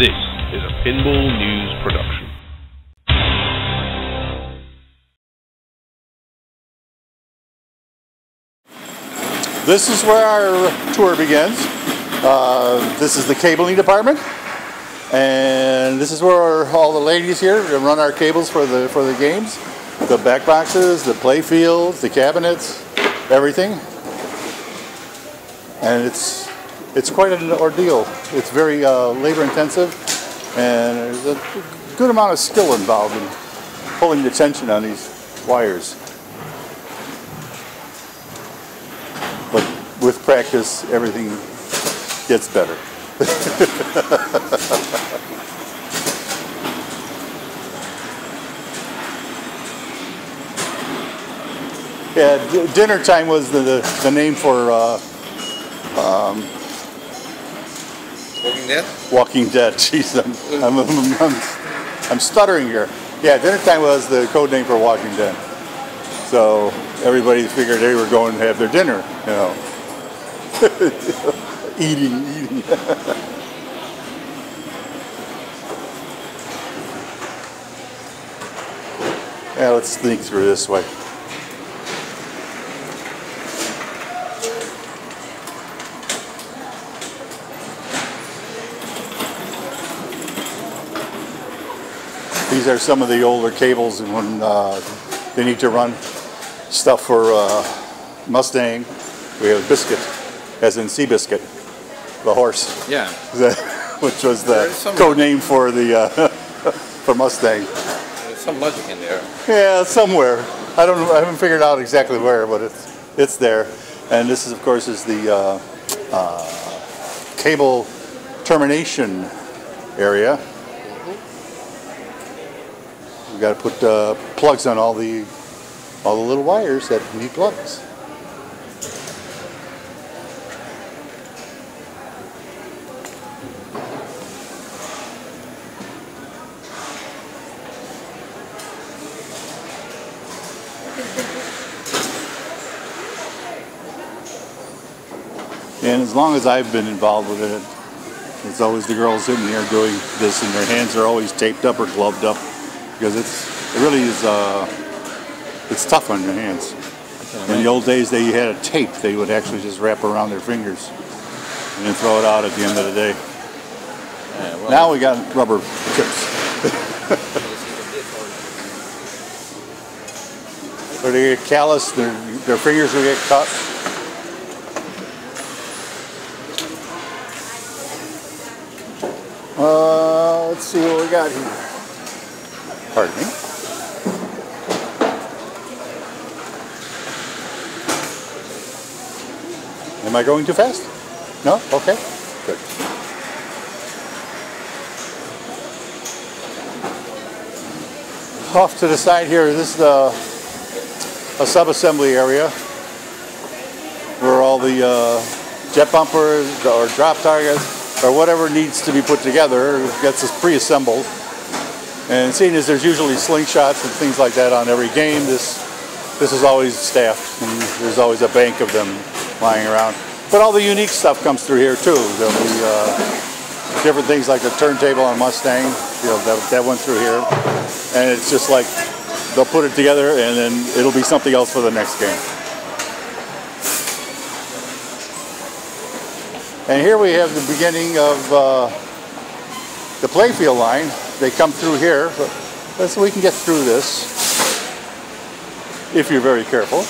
This is a Pinball News production. This is where our tour begins. Uh, this is the cabling department, and this is where all the ladies here run our cables for the for the games, the back boxes, the play fields, the cabinets, everything. And it's it's quite an ordeal. It's very uh, labor intensive, and there's a good amount of skill involved in pulling the tension on these wires. But with practice, everything gets better. yeah, dinner time was the, the, the name for uh, Walking Dead? Walking Dead. Jeez, I'm, I'm, I'm, I'm, stuttering here. Yeah, dinner time was the code name for Walking Dead. So everybody figured they were going to have their dinner, you know. eating, eating. yeah, let's sneak through this way. These are some of the older cables and when uh, they need to run stuff for uh, Mustang. We have Biscuit, as in Seabiscuit, the horse, Yeah. which was the code name for the uh, for Mustang. There's some logic in there. Yeah, somewhere. I don't. I haven't figured out exactly where, but it's it's there. And this is, of course, is the uh, uh, cable termination area. We got to put uh, plugs on all the all the little wires that need plugs. And as long as I've been involved with it, it's always the girls sitting here doing this, and their hands are always taped up or gloved up because it's it really is uh, it's tough on your hands. In the old days, they had a tape they would actually just wrap around their fingers and then throw it out at the end of the day. Yeah, well, Now we got rubber tips. Or they get calloused, their, their fingers will get cut. Uh, let's see what we got here. Pardon me. Am I going too fast? No? Okay. Good. Off to the side here, this is the, a sub-assembly area where all the uh, jet bumpers or drop targets or whatever needs to be put together gets pre-assembled. And seeing as there's usually slingshots and things like that on every game, this this is always staffed and there's always a bank of them lying around. But all the unique stuff comes through here too. There'll be uh, different things like the turntable on Mustang, you know, that, that went through here. And it's just like they'll put it together and then it'll be something else for the next game. And here we have the beginning of uh, the playfield line. They come through here, but let's we can get through this if you're very careful.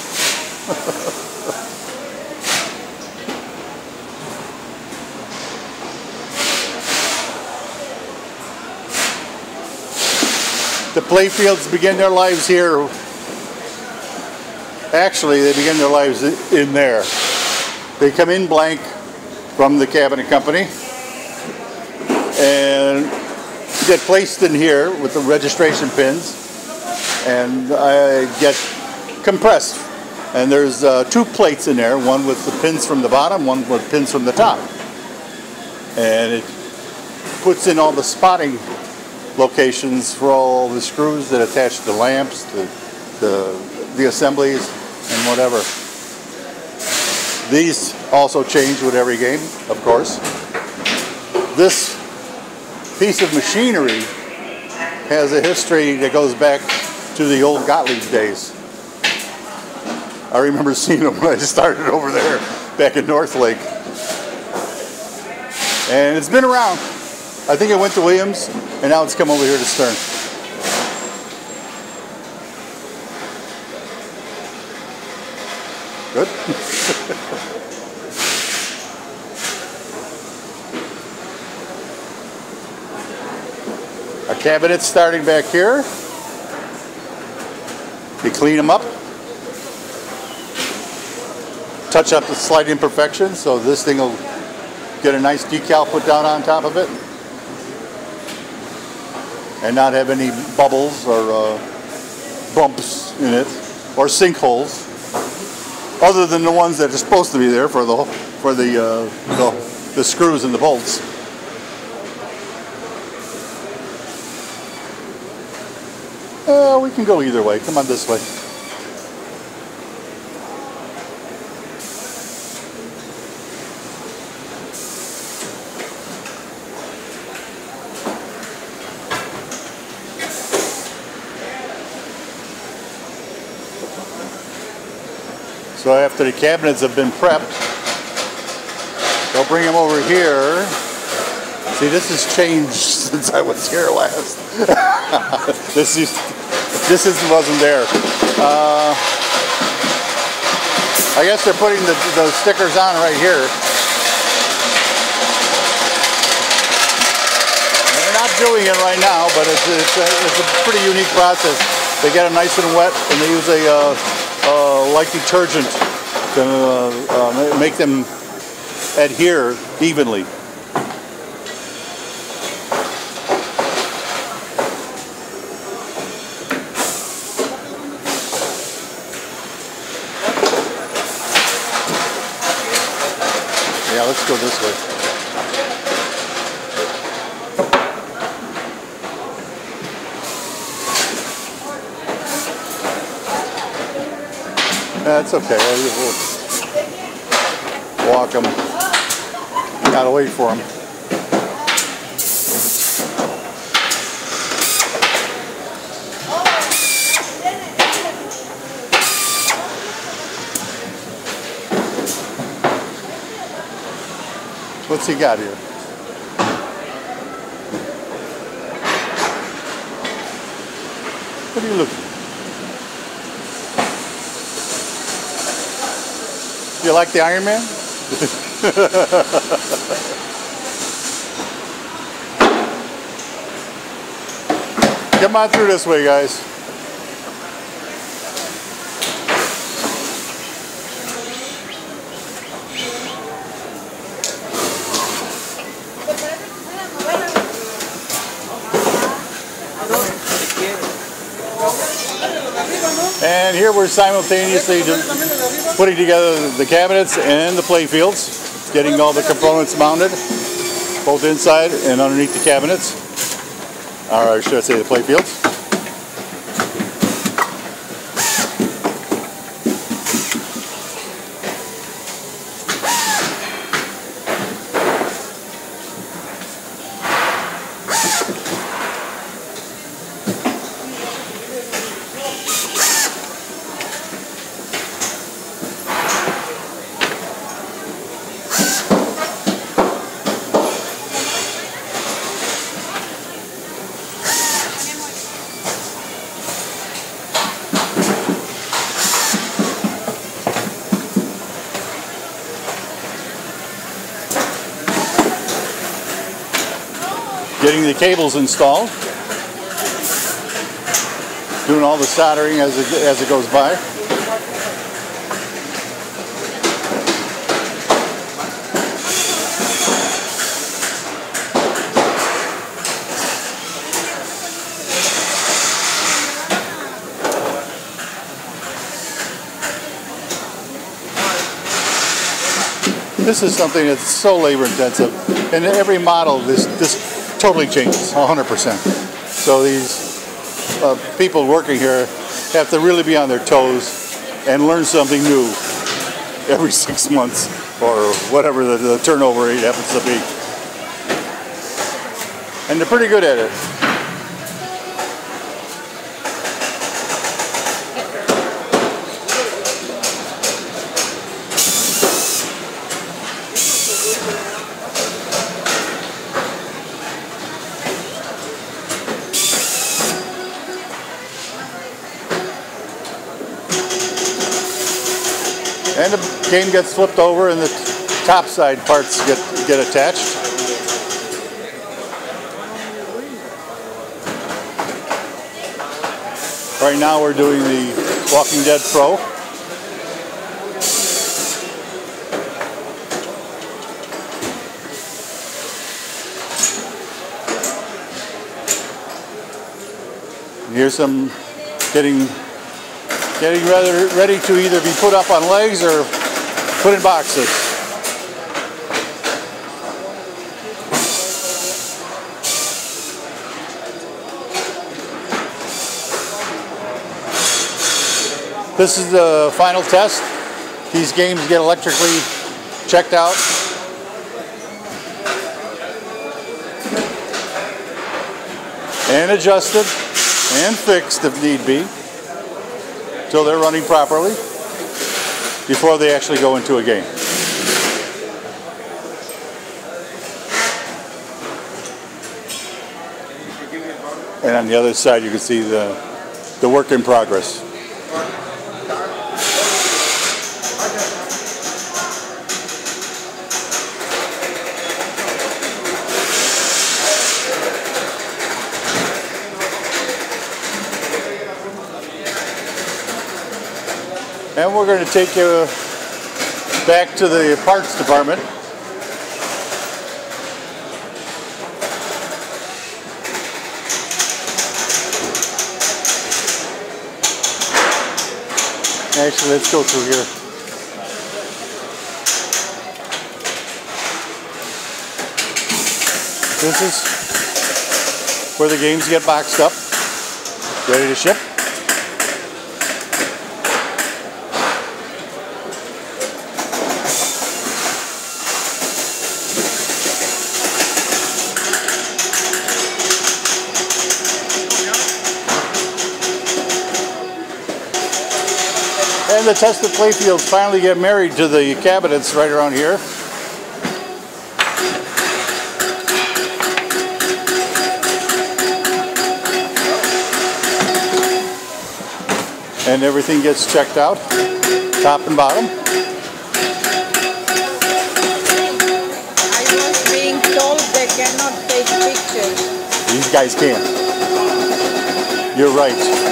the playfields begin their lives here. Actually, they begin their lives in there. They come in blank from the cabinet company and get placed in here with the registration pins and I get compressed. And there's uh, two plates in there, one with the pins from the bottom, one with pins from the top. And it puts in all the spotting locations for all the screws that attach the lamps, the, the, the assemblies, and whatever. These also change with every game, of course. This piece of machinery has a history that goes back to the old Gottlieb days. I remember seeing them when I started over there back in Northlake. And it's been around. I think it went to Williams and now it's come over here to Stern. Good. Our cabinets starting back here. You clean them up. Touch up the slight imperfections so this thing will get a nice decal put down on top of it. And not have any bubbles or uh, bumps in it or sinkholes other than the ones that are supposed to be there for the for the, uh, the, the screws and the bolts. Uh, we can go either way. Come on this way. So after the cabinets have been prepped, they'll bring them over here. See, this has changed since I was here last. this is this is wasn't there. Uh, I guess they're putting the, the stickers on right here. They're not doing it right now, but it's, it's, a, it's a pretty unique process. They get them nice and wet, and they use a uh, light detergent to uh, uh, make them adhere evenly. Yeah, let's go this way. That's okay. We'll walk them. Gotta wait for them. What's he got here? What are you looking at? You like the Iron Man? Come on through this way, guys. And here we're simultaneously putting together the cabinets and the play fields, getting all the components mounted, both inside and underneath the cabinets. Or should I say the play getting the cables installed, doing all the soldering as it, as it goes by. This is something that's so labor intensive, and every model this this totally changes 100%. So these uh, people working here have to really be on their toes and learn something new every six months or whatever the, the turnover rate happens to be. And they're pretty good at it. Game gets flipped over and the top side parts get, get attached. Right now we're doing the Walking Dead Pro. Here's some getting getting rather ready to either be put up on legs or put in boxes. This is the final test. These games get electrically checked out. And adjusted and fixed if need be till they're running properly before they actually go into a game. And on the other side you can see the, the work in progress. And we're going to take you back to the parts department. Actually, let's go through here. This is where the games get boxed up, ready to ship. And the tested playfields finally get married to the cabinets right around here. And everything gets checked out, top and bottom. I was being told they cannot take pictures. These guys can. You're right.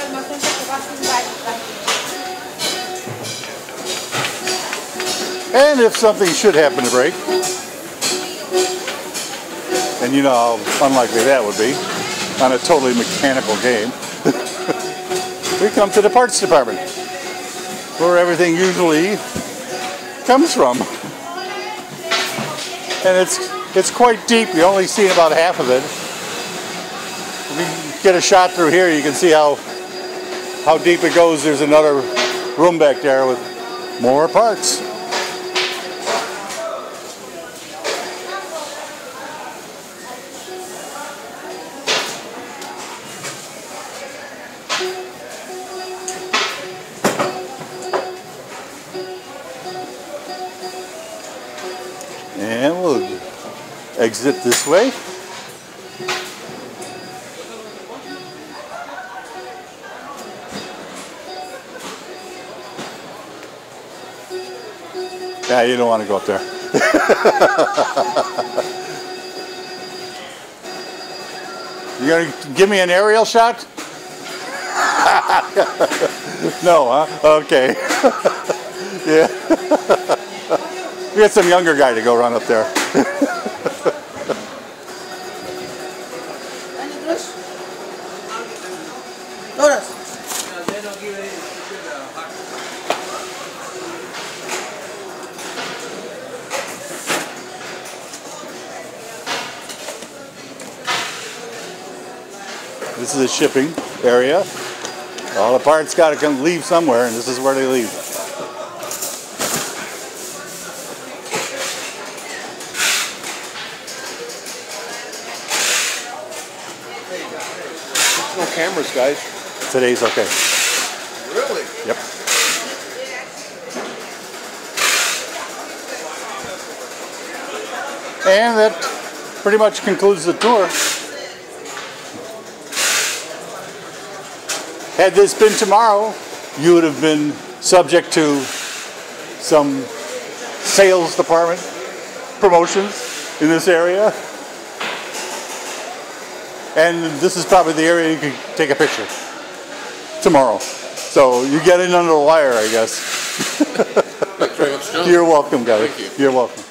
Almacén se va sin baño. And if something should happen to break, and you know how unlikely that would be on a totally mechanical game, we come to the parts department where everything usually comes from. And it's it's quite deep. You only see about half of it. If you get a shot through here, you can see how how deep it goes. There's another room back there with more parts. Exit this way. Yeah, you don't want to go up there. you gonna give me an aerial shot? no, huh? Okay. yeah. We got some younger guy to go run up there. This is a shipping area. All the parts got to come leave somewhere, and this is where they leave. No cameras, guys. Today's okay. Really? Yep. And that pretty much concludes the tour. Had this been tomorrow, you would have been subject to some sales department promotions in this area. And this is probably the area you could take a picture tomorrow. So you get in under the wire, I guess. Thanks very much, John. You're welcome, guys. Thank you. You're welcome.